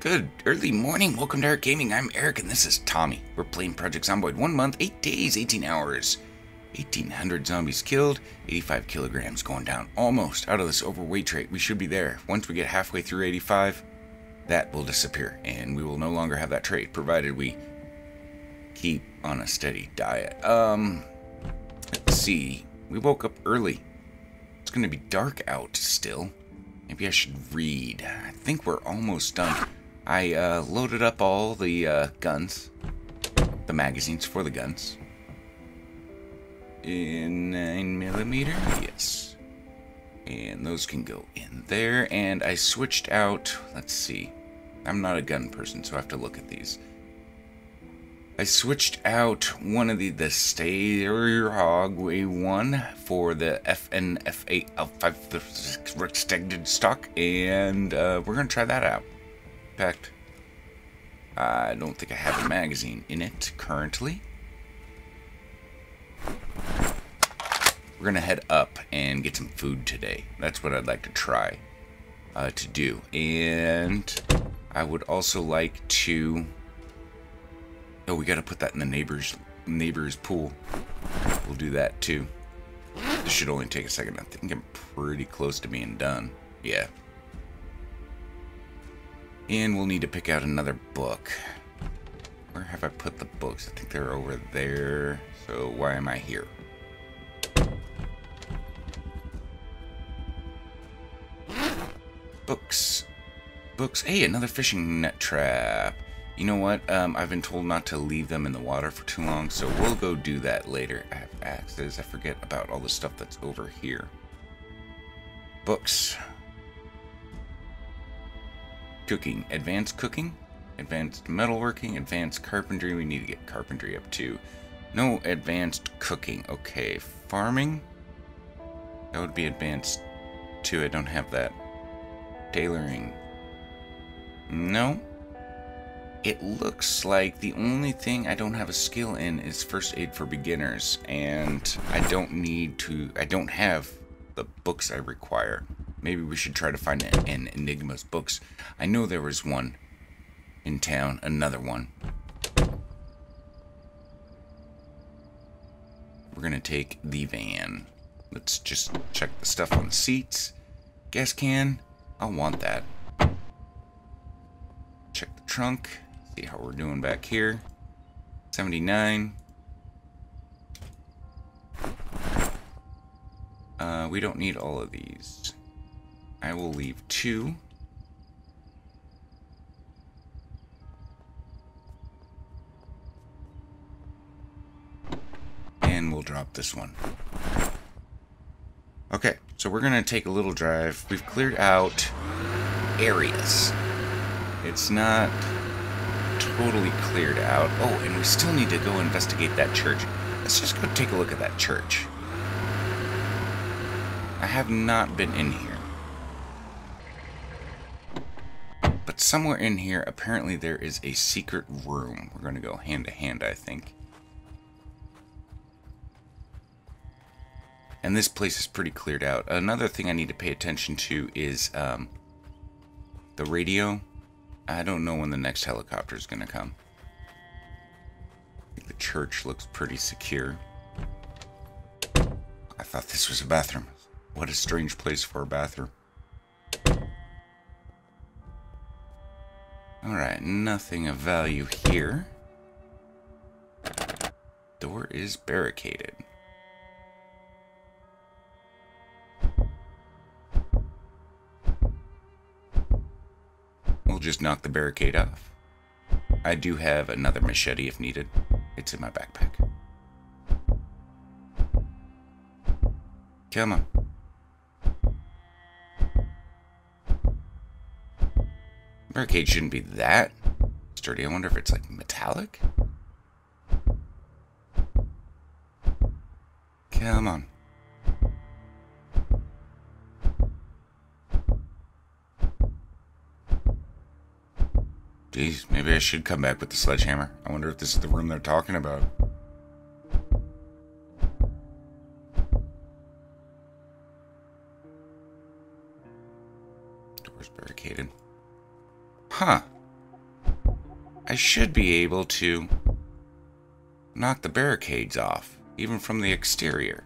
Good early morning. Welcome to Airekc Gaming. I'm Eric and this is Tommy. We're playing Project Zomboid. One month, eight days, 18 hours. 1,800 zombies killed, 85 kilograms going down almost out of this overweight trait. We should be there. Once we get halfway through 85, that will disappear and we will no longer have that trait provided we keep on a steady diet. Um, let's see. We woke up early. It's going to be dark out still. Maybe I should read. I think we're almost done. I uh, loaded up all the uh, guns, the magazines for the guns. In 9 millimeter, yes. And those can go in there. And I switched out, let's see. I'm not a gun person, so I have to look at these. I switched out one of the the Hogway one for the FNF8 L5 extended stock, and uh, we're gonna try that out. I don't think I have a magazine in it currently. We're gonna head up and get some food today. That's what I'd like to try uh, to do, and I would also like to Oh, we gotta put that in the neighbor's neighbor's pool. We'll do that too. This should only take a second. I think I'm pretty close to being done. Yeah. And we'll need to pick out another book. Where have I put the books? I think they're over there. So why am I here? Books. Books. Hey, another fishing net trap. You know what? Um, I've been told not to leave them in the water for too long, so we'll go do that later. I have axes. I forget about all the stuff that's over here. Books. Cooking. Advanced cooking. Advanced metalworking. Advanced carpentry. We need to get carpentry up too. No advanced cooking. Okay. Farming. That would be advanced too. I don't have that. Tailoring. No. It looks like the only thing I don't have a skill in is first aid for beginners, and I don't need to, I don't have the books I require. Maybe we should try to find an Enigma's books. I know there was one in town, another one. We're gonna take the van. Let's just check the stuff on the seats. Gas can, I'll want that. Check the trunk. See how we're doing back here. 79. Uh, we don't need all of these. I will leave two. And we'll drop this one. Okay, so we're going to take a little drive. We've cleared out areas. It's not totally cleared out. Oh, and we still need to go investigate that church. Let's just go take a look at that church. I have not been in here. But somewhere in here, apparently there is a secret room. We're going to go hand to hand, I think. And this place is pretty cleared out. Another thing I need to pay attention to is um, the radio. I don't know when the next helicopter is going to come. I think the church looks pretty secure. I thought this was a bathroom. What a strange place for a bathroom. Alright, nothing of value here. Door is barricaded. We'll just knock the barricade off. I do have another machete if needed. It's in my backpack. Come on. Barricade shouldn't be that sturdy. I wonder if it's like metallic? Come on. Geez, maybe I should come back with the sledgehammer. I wonder if this is the room they're talking about. I should be able to knock the barricades off, even from the exterior.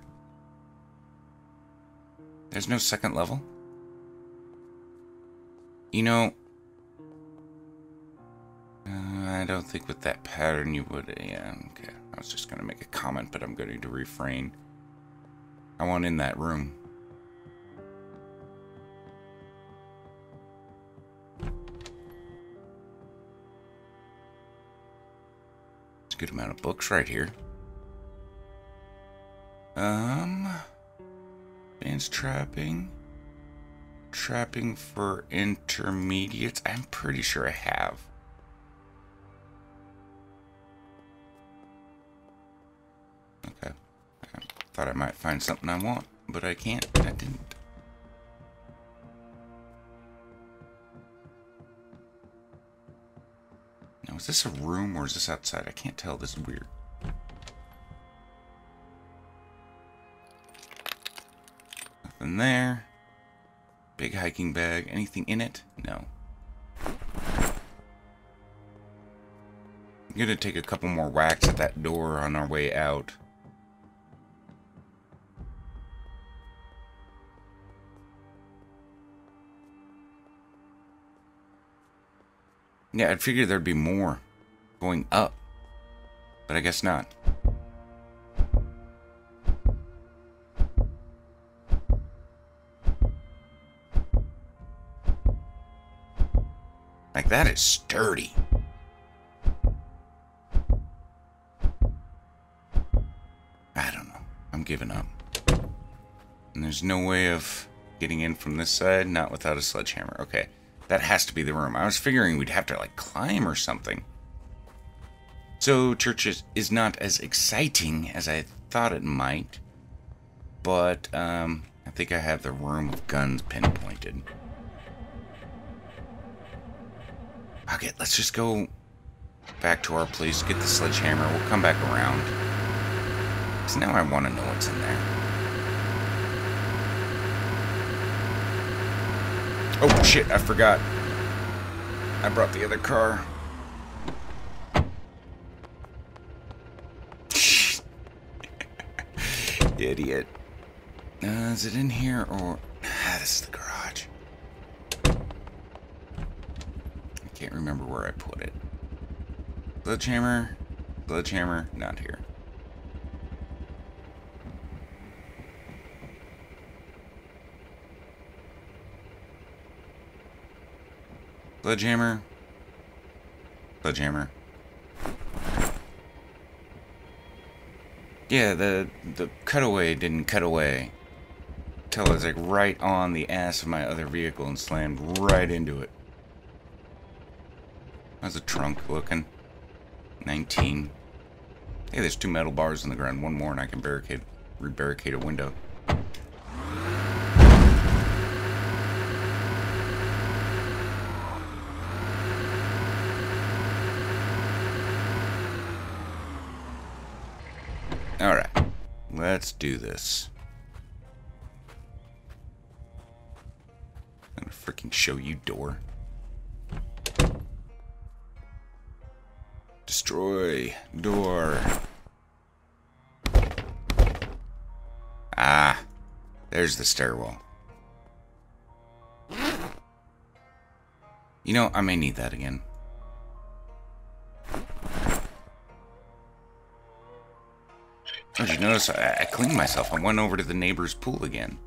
There's no second level? You know, uh, I don't think with that pattern you would. Yeah, okay. I was just going to make a comment, but I'm going to refrain. I want in that room. Good amount of books right here. Um, advanced trapping. Trapping for intermediates. I'm pretty sure I have. Okay. I thought I might find something I want, but I can't. I didn't. Is this a room or is this outside? I can't tell. This is weird. Nothing there. Big hiking bag. Anything in it? No. I'm gonna take a couple more whacks at that door on our way out. Yeah, I'd figured there'd be more going up, but I guess not. Like, that is sturdy. I don't know. I'm giving up. And there's no way of getting in from this side, not without a sledgehammer. Okay. That has to be the room. I was figuring we'd have to, like, climb or something. So, church is, is not as exciting as I thought it might. But, um, I think I have the room of guns pinpointed. Okay, let's just go back to our place, get the sledgehammer. We'll come back around. Because now I want to know what's in there. Oh shit, I forgot. I brought the other car. Idiot. Uh, is it in here or... Ah, this is the garage. I can't remember where I put it. Sledgehammer. Sledgehammer. Not here. Sledgehammer. Sledgehammer. Yeah, the the cutaway didn't cut away. Till I was like right on the ass of my other vehicle and slammed right into it. How's the trunk looking? 19. Hey, there's two metal bars in the ground. One more and I can barricade, re-barricade a window. Alright. Let's do this. I'm gonna freaking show you door. Destroy door. Ah, there's the stairwell. You know, I may need that again. Did you notice I, I cleaned myself? I went over to the neighbor's pool again.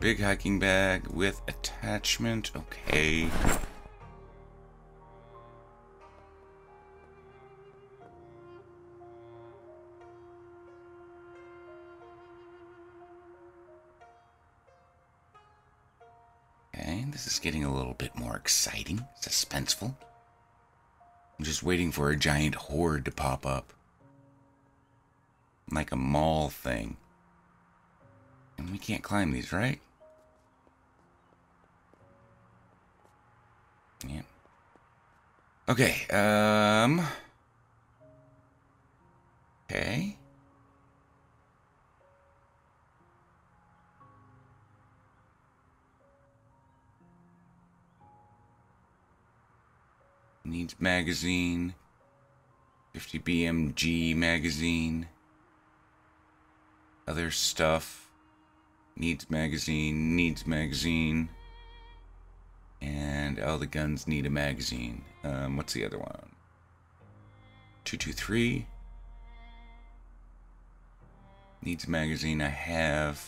Big hiking bag with attachment. Okay. Okay, this is getting a little bit more exciting, suspenseful. I'm just waiting for a giant horde to pop up. Like a mall thing. And we can't climb these, right? Yeah. Okay, um... Okay. Needs magazine. 50 BMG magazine. Other stuff. Needs magazine. Needs magazine. And all the guns need a magazine. Um, what's the other one? 223. Needs magazine. I have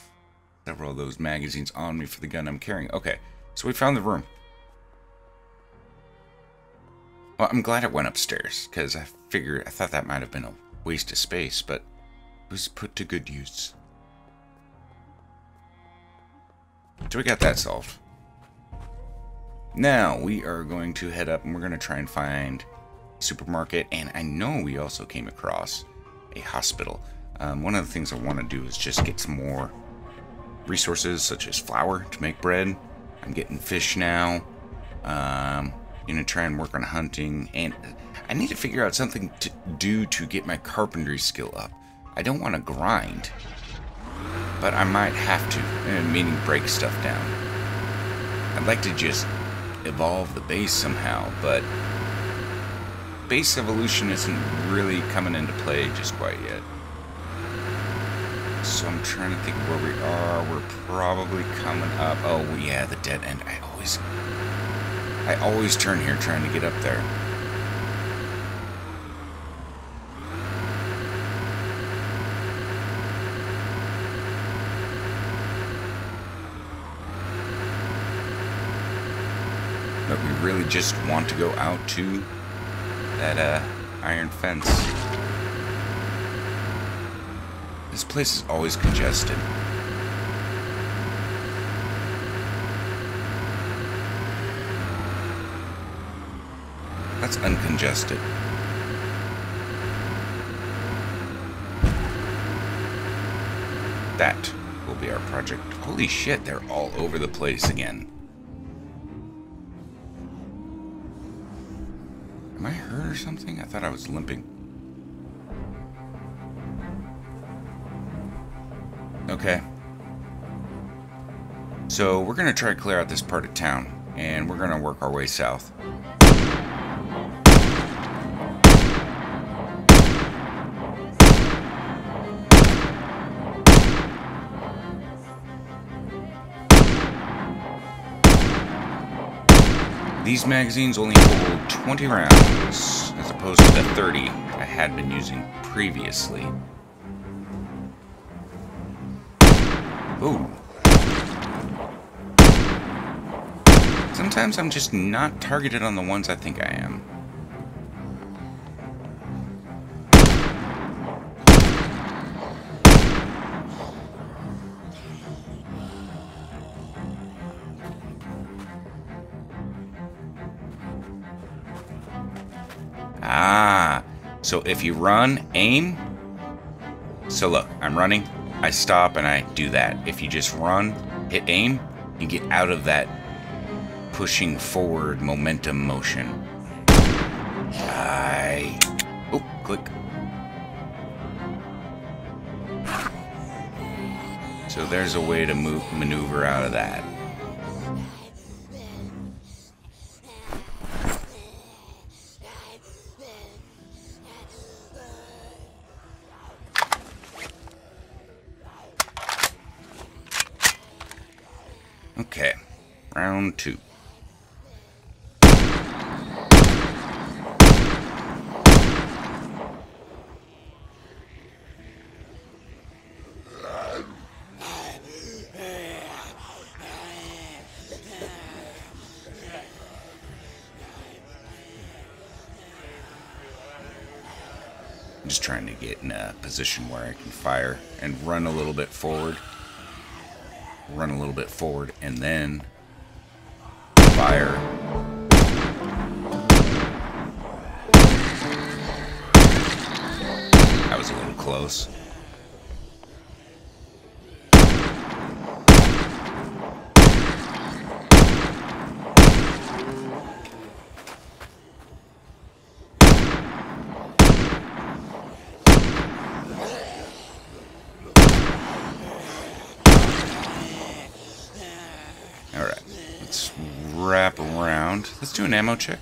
several of those magazines on me for the gun I'm carrying. Okay, so we found the room. Well, I'm glad it went upstairs, because I figured, I thought that might have been a waste of space, but it was put to good use. So we got that solved. Now, we are going to head up and we're going to try and find supermarket, and I know we also came across a hospital. Um, one of the things I want to do is just get some more resources, such as flour to make bread. I'm getting fish now. Um, gonna try and work on hunting, and I need to figure out something to do to get my carpentry skill up. I don't want to grind, but I might have to, meaning break stuff down. I'd like to just evolve the base somehow, but base evolution isn't really coming into play just quite yet. So I'm trying to think where we are. We're probably coming up. Oh, yeah, the dead end. I always... I always turn here trying to get up there. But we really just want to go out to that uh, iron fence. This place is always congested. That's uncongested. That will be our project. Holy shit, they're all over the place again. Am I hurt or something? I thought I was limping. Okay. So we're going to try to clear out this part of town, and we're going to work our way south. These magazines only hold 20 rounds, as opposed to the 30 I had been using previously. Ooh. Sometimes I'm just not targeted on the ones I think I am. So if you run, aim. So look, I'm running, I stop and I do that. If you just run, hit aim, you get out of that pushing forward momentum motion. I... Oh, click. So there's a way to move, maneuver out of that. Okay, round two. I'm just trying to get in a position where I can fire and run a little bit forward run a little bit forward, and then Let's do an ammo check.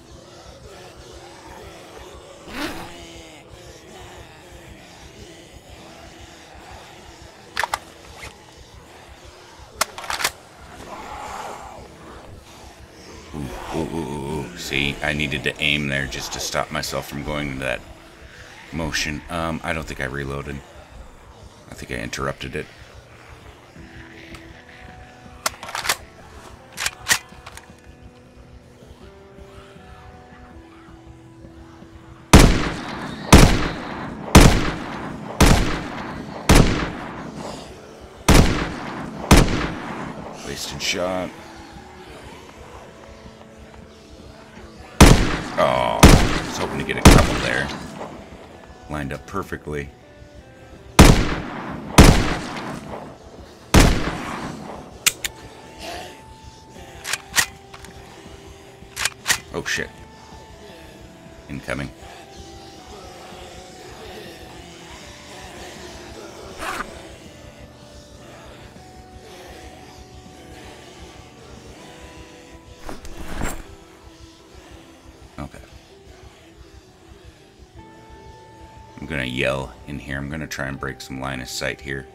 See, I needed to aim there just to stop myself from going into that motion. Um, I don't think I reloaded. I think I interrupted it. Wasted shot. Oh, I was hoping to get a couple there. Lined up perfectly. Oh shit. Incoming. Here. I'm gonna try and break some line of sight here.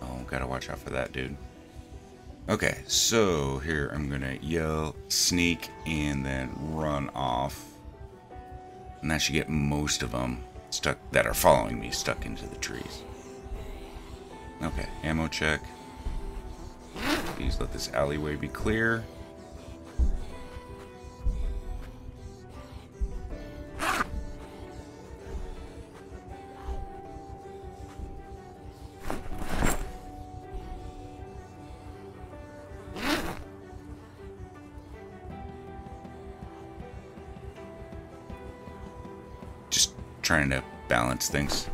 Oh, gotta watch out for that, dude. Okay, so here I'm gonna yell, sneak, and then run off. And that should get most of them stuck that are following me stuck into the trees. Okay, ammo check. Please let this alleyway be clear. Trying to balance things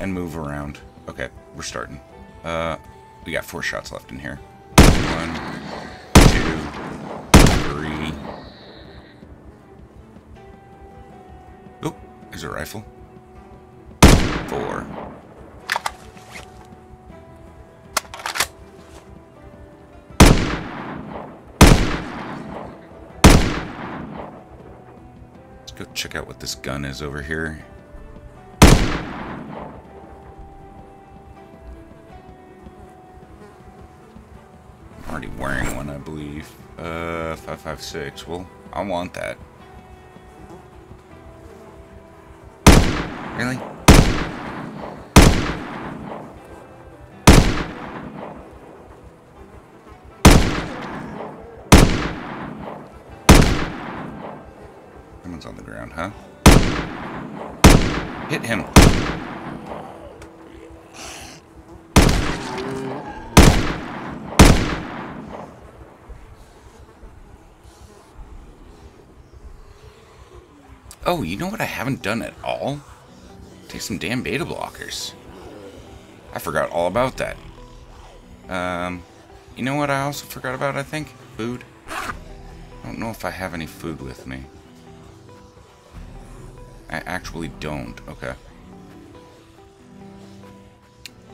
and move around. Okay, we're starting. Uh, we got four shots left in here. One, two, three. Oh, there's a rifle. Four. Let's go check out what this gun is over here. 556. Well, I want that. Really? Someone's on the ground, huh? Hit him. Oh, you know what I haven't done at all? Take some damn beta blockers. I forgot all about that. Um, you know what I also forgot about, I think? Food. I don't know if I have any food with me. I actually don't. Okay.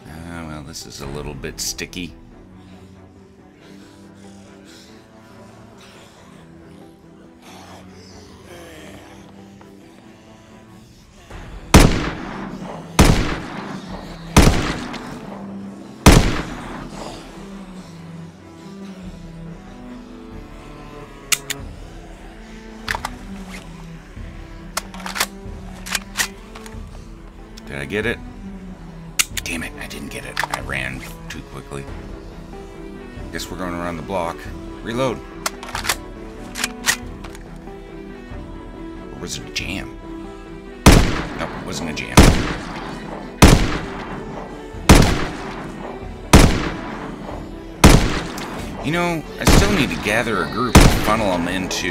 Uh, well, this is a little bit sticky. Did I get it? Damn it, I didn't get it. I ran too quickly. Guess we're going around the block. Reload. Or was it a jam? No, it wasn't a jam. You know, I still need to gather a group and funnel them into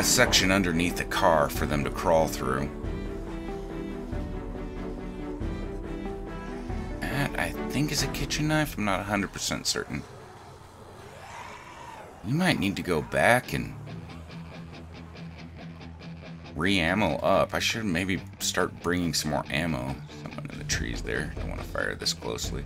a section underneath the car for them to crawl through. Think, is a kitchen knife. I'm not 100% certain. We might need to go back and re-ammo up. I should maybe start bringing some more ammo. Someone in the trees there. Don't want to fire this closely.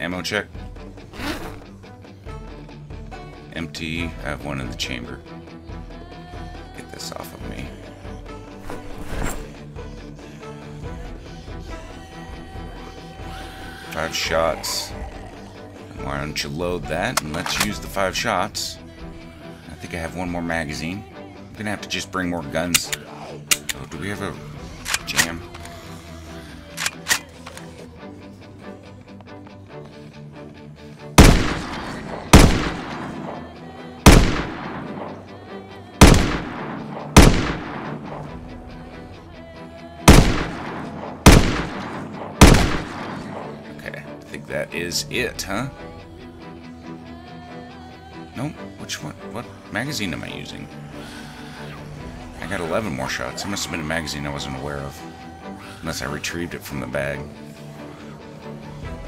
Ammo check. empty. I have one in the chamber. Get this off of me. Five shots. Why don't you load that and let's use the five shots. I think I have one more magazine. I'm gonna have to just bring more guns. Oh, do we have a that is it, huh? Nope. Which one? What magazine am I using? I got 11 more shots. It must have been a magazine I wasn't aware of. Unless I retrieved it from the bag.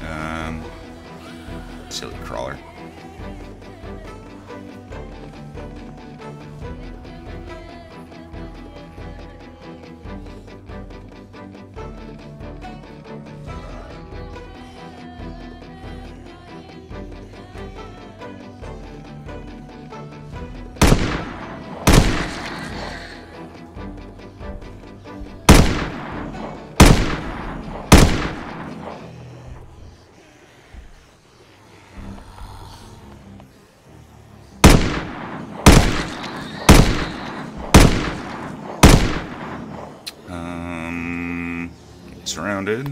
Um, silly crawler. Surrounded.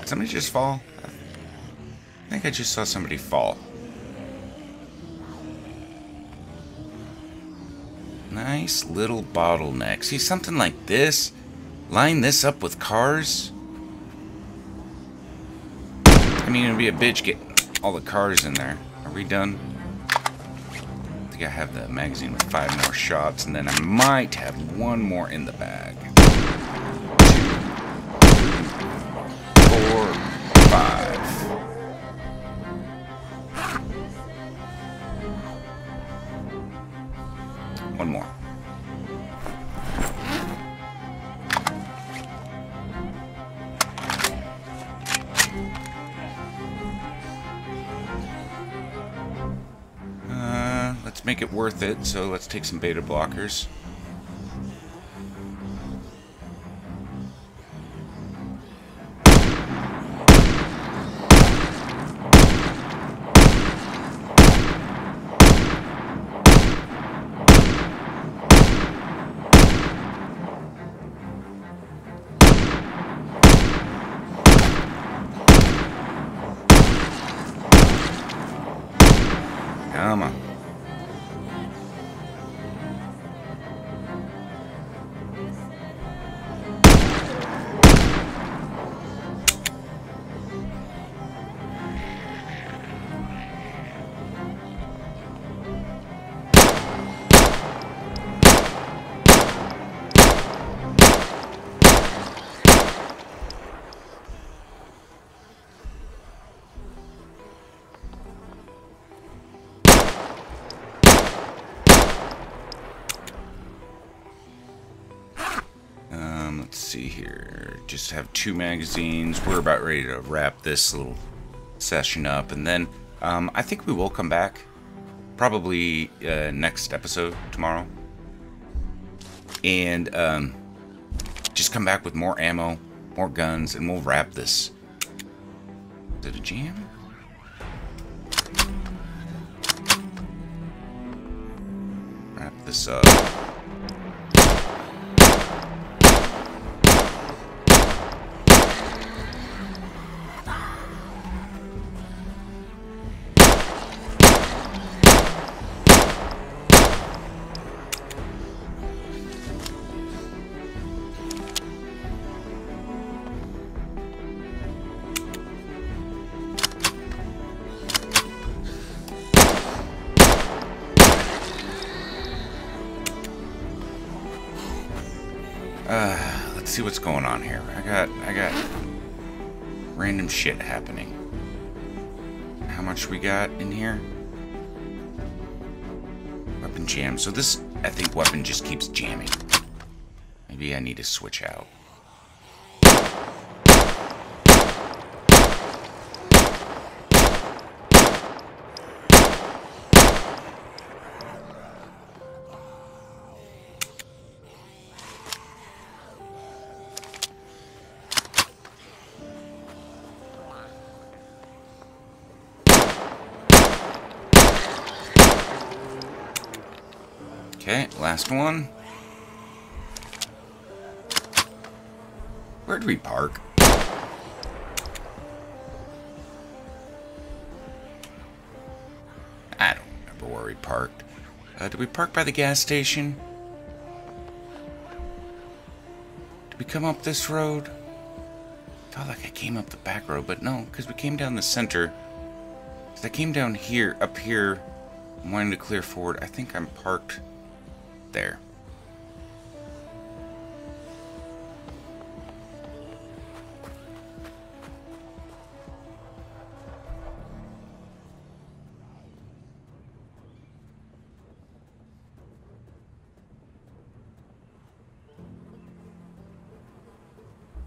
Did somebody just fall? I think I just saw somebody fall. Nice little bottleneck. See, something like this. Line this up with cars. I mean, it'd be a bitch get all the cars in there. Are we done? I think I have the magazine with five more shots, and then I might have one more in the bag. Let's make it worth it, so let's take some beta blockers. See here. Just have two magazines. We're about ready to wrap this little session up, and then um, I think we will come back, probably uh, next episode tomorrow, and um, just come back with more ammo, more guns, and we'll wrap this. Is it a jam? Wrap this up. See what's going on here. I got, I got random shit happening. How much we got in here? Weapon jam. So this, I think, weapon just keeps jamming. Maybe I need to switch out. Last one. Where'd we park? I don't remember where we parked. Uh, did we park by the gas station? Did we come up this road? Felt like I came up the back road, but no, because we came down the center. I came down here, up here, wanting to clear forward. I think I'm parked there.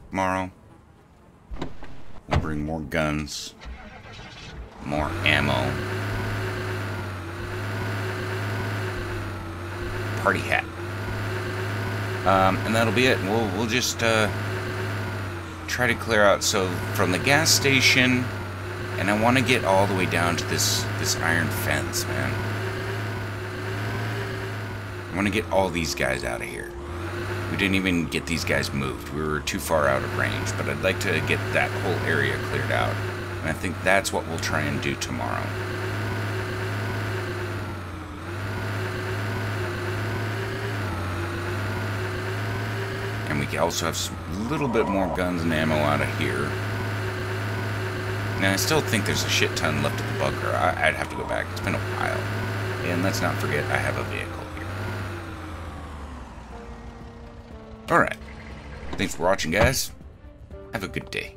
Tomorrow, we'll bring more guns, more ammo, party hat. Um, and that'll be it. We'll, we'll just uh, try to clear out. So from the gas station, and I want to get all the way down to this this iron fence, man. I want to get all these guys out of here. We didn't even get these guys moved. We were too far out of range, but I'd like to get that whole area cleared out. And I think that's what we'll try and do tomorrow. We also have a little bit more guns and ammo out of here. Now, I still think there's a shit ton left at the bunker. I, would have to go back. It's been a while. And let's not forget, I have a vehicle here. Alright. Thanks for watching, guys. Have a good day.